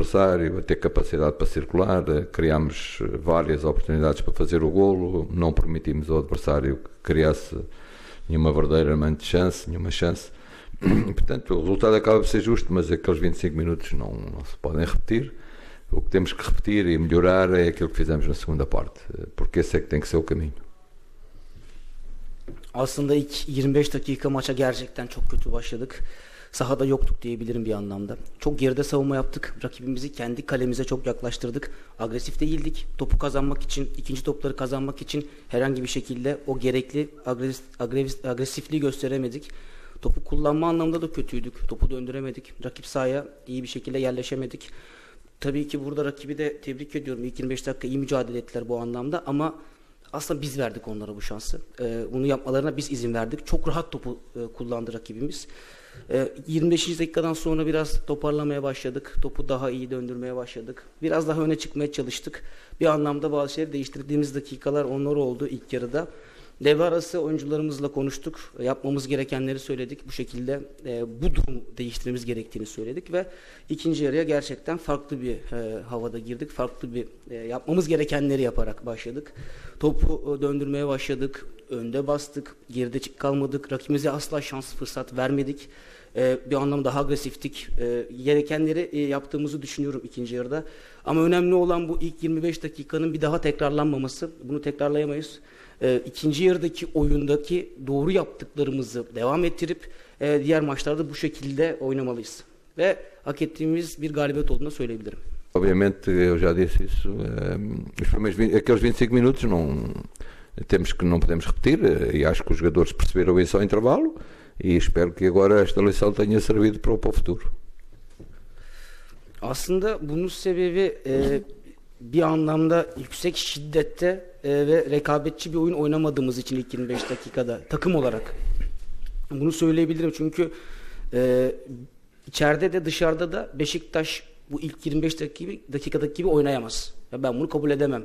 adversário, a ter capacidade para circular, criámos várias oportunidades para fazer o golo, não permitimos ao adversário que criasse nenhuma verdadeiramente chance, nenhuma chance. E, portanto, o resultado acaba por ser justo, mas aqueles 25 minutos não, não se podem repetir. O que temos que repetir e melhorar é aquilo que fizemos na segunda parte, porque esse é que tem que ser o caminho. Aslında ilk 25 dakika maça gerçekten çok kötü başladık. Sahada yoktuk diyebilirim bir anlamda. Çok geride savunma yaptık. Rakibimizi kendi kalemize çok yaklaştırdık. Agresif değildik. Topu kazanmak için, ikinci topları kazanmak için herhangi bir şekilde o gerekli agresif, agresif, agresifliği gösteremedik. Topu kullanma anlamında da kötüydük. Topu döndüremedik. Rakip sahaya iyi bir şekilde yerleşemedik. Tabii ki burada rakibi de tebrik ediyorum. İlk 25 dakika iyi mücadele ettiler bu anlamda ama aslında biz verdik onlara bu şansı. Ee, bunu yapmalarına biz izin verdik. Çok rahat topu e, kullandı rakibimiz. Ee, 25. dakikadan sonra biraz toparlamaya başladık. Topu daha iyi döndürmeye başladık. Biraz daha öne çıkmaya çalıştık. Bir anlamda bazı şeyleri değiştirdiğimiz dakikalar onlar oldu ilk yarıda. Devre arası oyuncularımızla konuştuk. Yapmamız gerekenleri söyledik. Bu şekilde e, bu durumu değiştirmemiz gerektiğini söyledik ve ikinci yarıya gerçekten farklı bir e, havada girdik. Farklı bir e, yapmamız gerekenleri yaparak başladık. Topu e, döndürmeye başladık. Önde bastık. Geride kalmadık. Rakibimize asla şans fırsat vermedik. E, bir anlamda daha agresiftik. E, gerekenleri e, yaptığımızı düşünüyorum ikinci yarıda. Ama önemli olan bu ilk 25 dakikanın bir daha tekrarlanmaması. Bunu tekrarlayamayız e, ikinci yarıdaki oyundaki doğru yaptıklarımızı devam ettirip e, diğer maçlarda bu şekilde oynamalıyız. Ve hak ettiğimiz bir galibiyet olduğunu söyleyebilirim. Obviamente, eu já disse isso, os primeiros 20, aqueles 25 minutos não temos que não podemos repetir e acho que os jogadores perceberam isso ao intervalo e espero que agora esta lição tenha servido para o, futuro. Aslında bunun sebebi e, bir anlamda yüksek şiddette e, ve rekabetçi bir oyun oynamadığımız için ilk 25 dakikada takım olarak bunu söyleyebilirim çünkü e, içeride de dışarıda da Beşiktaş bu ilk 25 dakika, dakikadaki gibi oynayamaz. Ya ben bunu kabul edemem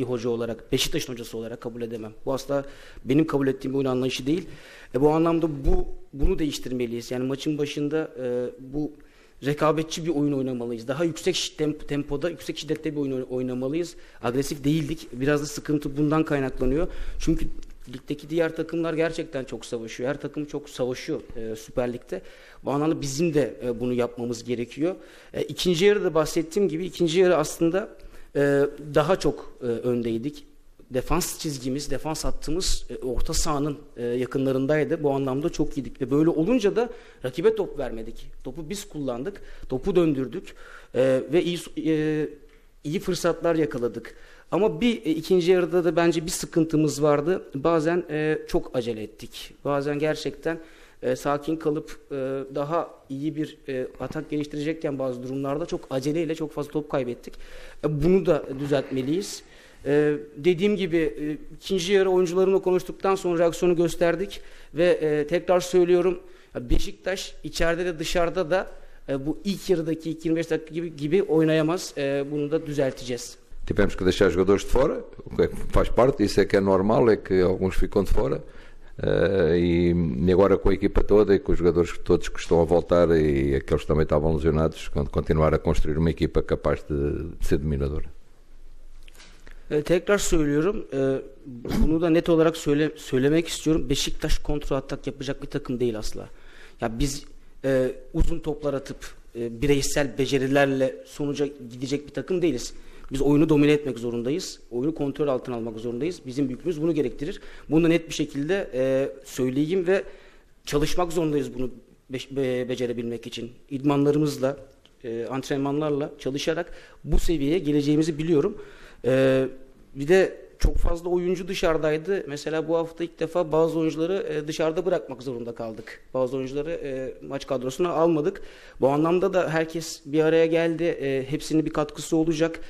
bir hoca olarak, Beşiktaş'ın hocası olarak kabul edemem. Bu asla benim kabul ettiğim bir oyun anlayışı değil. E, bu anlamda bu bunu değiştirmeliyiz. Yani maçın başında e, bu rekabetçi bir oyun oynamalıyız. Daha yüksek tempoda, yüksek şiddette bir oyun oynamalıyız. Agresif değildik. Biraz da sıkıntı bundan kaynaklanıyor. Çünkü ligdeki diğer takımlar gerçekten çok savaşıyor. Her takım çok savaşıyor e, Süper Lig'de. Bu anlamda bizim de e, bunu yapmamız gerekiyor. E, ikinci yarıda bahsettiğim gibi ikinci yarı aslında e, daha çok e, öndeydik defans çizgimiz, defans hattımız e, orta sahanın e, yakınlarındaydı. Bu anlamda çok iyiydik ve böyle olunca da rakibe top vermedik. Topu biz kullandık, topu döndürdük e, ve iyi iyi fırsatlar yakaladık. Ama bir ikinci yarıda da bence bir sıkıntımız vardı. Bazen çok acele ettik. Bazen gerçekten e, sakin kalıp e, daha iyi bir e, atak geliştirecekken bazı durumlarda çok aceleyle çok fazla top kaybettik. E, bunu da düzeltmeliyiz. Ee, dediğim gibi e, ikinci yarı oyuncularımla konuştuktan sonra reaksiyonu gösterdik ve e, tekrar söylüyorum Beşiktaş içeride de dışarıda da e, bu ilk yarıdaki 25 dakika gibi, gibi oynayamaz. E, bunu da düzelteceğiz. Tivemos que deixar jogadores de fora, faz parte, isso é que é normal, é que alguns ficam de fora. Uh, e, e, agora com a equipa toda e com os jogadores todos que estão a voltar e aqueles que também estavam lesionados, continuar a construir uma equipa capaz de, de ser dominadora. E, tekrar söylüyorum. E, bunu da net olarak söyle, söylemek istiyorum. Beşiktaş kontrol atak yapacak bir takım değil asla. Ya biz e, uzun toplar atıp e, bireysel becerilerle sonuca gidecek bir takım değiliz. Biz oyunu domine etmek zorundayız. Oyunu kontrol altına almak zorundayız. Bizim büyüklüğümüz bunu gerektirir. Bunu net bir şekilde e, söyleyeyim ve çalışmak zorundayız bunu be, be, becerebilmek için. İdmanlarımızla, e, antrenmanlarla çalışarak bu seviyeye geleceğimizi biliyorum. Ee, bir de çok fazla oyuncu dışarıdaydı. Mesela bu hafta ilk defa bazı oyuncuları e, dışarıda bırakmak zorunda kaldık. Bazı oyuncuları e, maç kadrosuna almadık. Bu anlamda da herkes bir araya geldi. E, hepsinin bir katkısı olacak.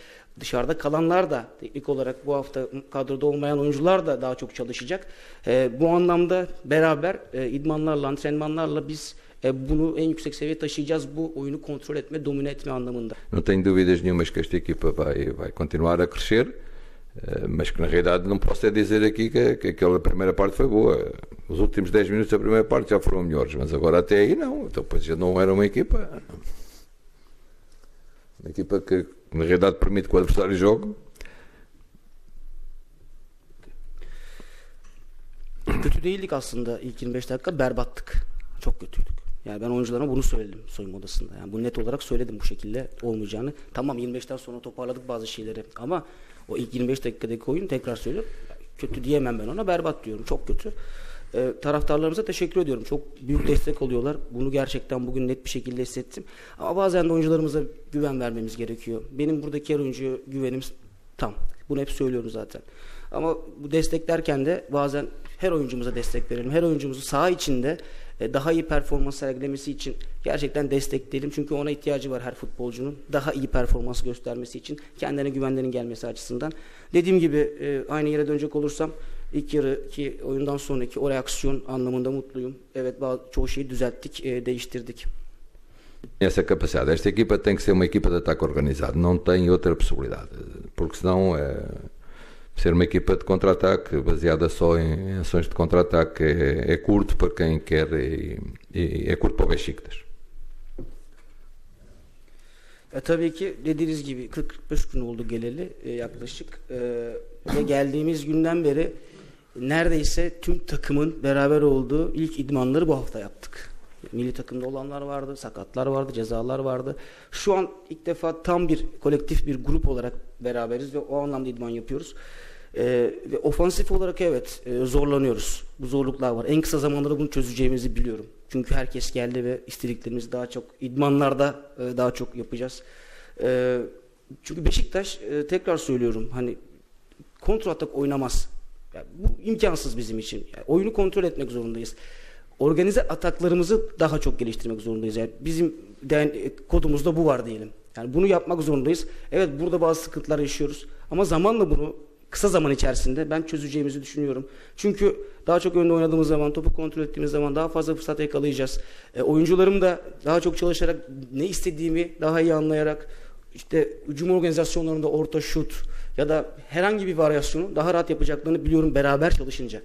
Dışarıda kalanlar da teknik olarak bu hafta kadroda olmayan oyuncular da daha çok çalışacak. E, bu anlamda beraber e, idmanlarla, antrenmanlarla biz bunu en yüksek seviyeye taşıyacağız bu oyunu kontrol etme, domine etme anlamında. Não tenho dúvidas nenhumas que esta equipa vai, vai continuar a crescer, eh, mas que na realidade não posso é dizer aqui que, que aquela primeira parte foi boa. Os últimos 10 minutos da primeira parte já foram melhores, mas agora até aí não. Então, pois já não era uma equipa. Uma equipa que, na realidade, permite que o adversário jogue. Kötü değildik aslında ilk 25 dakika berbattık. Çok kötüydük. Yani ben oyuncularıma bunu söyledim soyunma odasında. Yani bu net olarak söyledim bu şekilde olmayacağını. Tamam 25'ten sonra toparladık bazı şeyleri ama o ilk 25 dakikadaki oyun tekrar söylüyorum. Kötü diyemem ben ona berbat diyorum. Çok kötü. Ee, taraftarlarımıza teşekkür ediyorum. Çok büyük destek oluyorlar. Bunu gerçekten bugün net bir şekilde hissettim. Ama bazen de oyuncularımıza güven vermemiz gerekiyor. Benim buradaki her oyuncuya güvenim tam. Bunu hep söylüyorum zaten. Ama bu desteklerken de bazen her oyuncumuza destek verelim. Her oyuncumuzu saha içinde e, daha iyi performans sergilemesi için gerçekten destekleyelim. Çünkü ona ihtiyacı var her futbolcunun. Daha iyi performans göstermesi için kendine güvenlerin gelmesi açısından. Dediğim gibi e, aynı yere dönecek olursam ilk yarıki oyundan sonraki o reaksiyon anlamında mutluyum. Evet bazı, çoğu şeyi düzelttik, e, değiştirdik. Essa capacidade. Esta equipa tem que ser uma equipa de ataque organizado. Não tem outra possibilidade. Porque senão é, ser uma equipa de contra-ataque baseada só em ações de contra-ataque é, é curto para quem quer e, e é curto para o Besiktas. E, tabii ki dediğiniz gibi 40-45 gün oldu geleli e, yaklaşık. E, ve geldiğimiz günden beri neredeyse tüm takımın beraber olduğu ilk idmanları bu hafta yaptık. Milli takımda olanlar vardı, sakatlar vardı, cezalar vardı. Şu an ilk defa tam bir kolektif bir grup olarak beraberiz ve o anlamda idman yapıyoruz. Ee, ve ofansif olarak evet e, zorlanıyoruz. Bu zorluklar var. En kısa zamanda da bunu çözeceğimizi biliyorum. Çünkü herkes geldi ve istediklerimizi daha çok idmanlarda e, daha çok yapacağız. E, çünkü Beşiktaş e, tekrar söylüyorum hani kontrol atak oynamaz. Yani bu imkansız bizim için. Yani oyunu kontrol etmek zorundayız. Organize ataklarımızı daha çok geliştirmek zorundayız. Yani bizim de, kodumuzda bu var diyelim. Yani bunu yapmak zorundayız. Evet burada bazı sıkıntılar yaşıyoruz. Ama zamanla bunu kısa zaman içerisinde ben çözeceğimizi düşünüyorum. Çünkü daha çok önde oynadığımız zaman, topu kontrol ettiğimiz zaman daha fazla fırsat yakalayacağız. E, oyuncularım da daha çok çalışarak ne istediğimi daha iyi anlayarak işte hücum organizasyonlarında orta şut ya da herhangi bir varyasyonu daha rahat yapacaklarını biliyorum beraber çalışınca.